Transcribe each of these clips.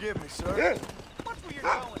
Forgive me, sir. You're going,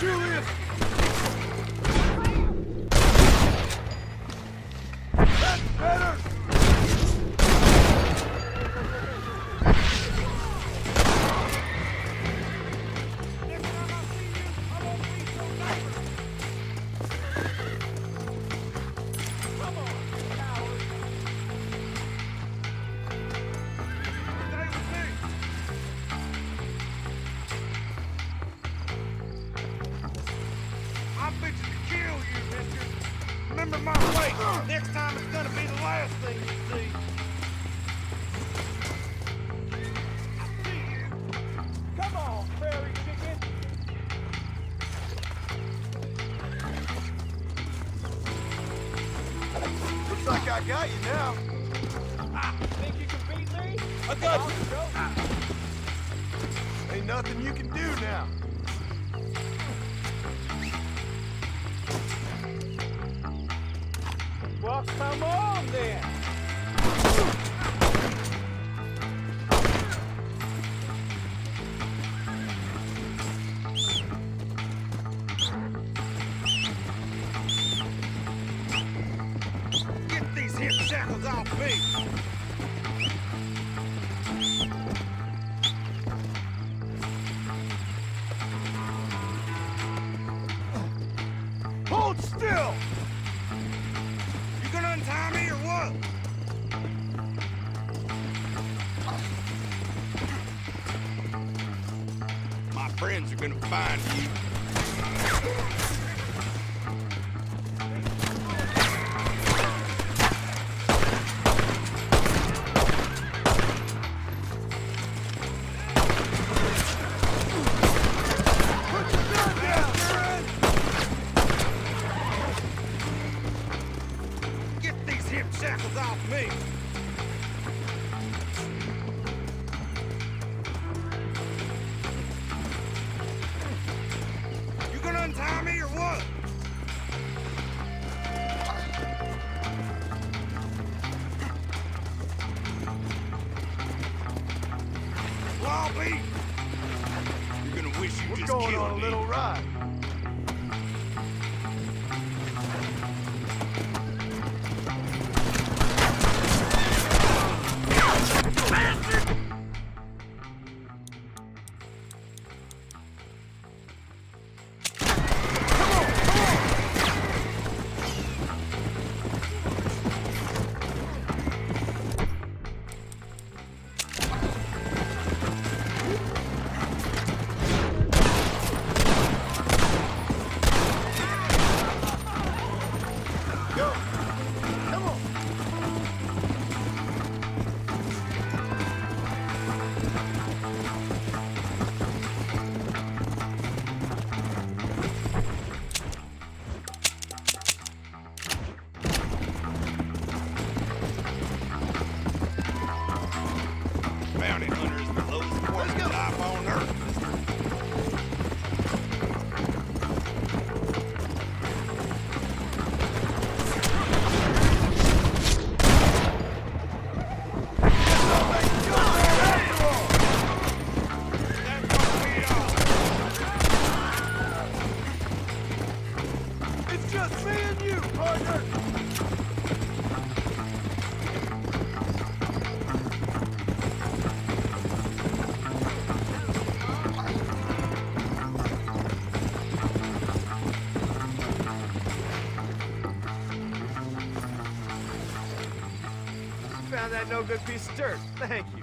Julius! Fixing to kill you, mister. Remember my weight. Next time it's gonna be the last thing you see. I see you. Come on, prairie chicken. Looks like I got you now. Think you can beat me? I got you. you. Ain't nothing you can do now. Well, come on then. Get these shackles off me. Hold still! Friends are gonna find you. Shackles off me. You're gonna wish you We're just going killed on a me. little ride. Found that no good piece of dirt. Thank you.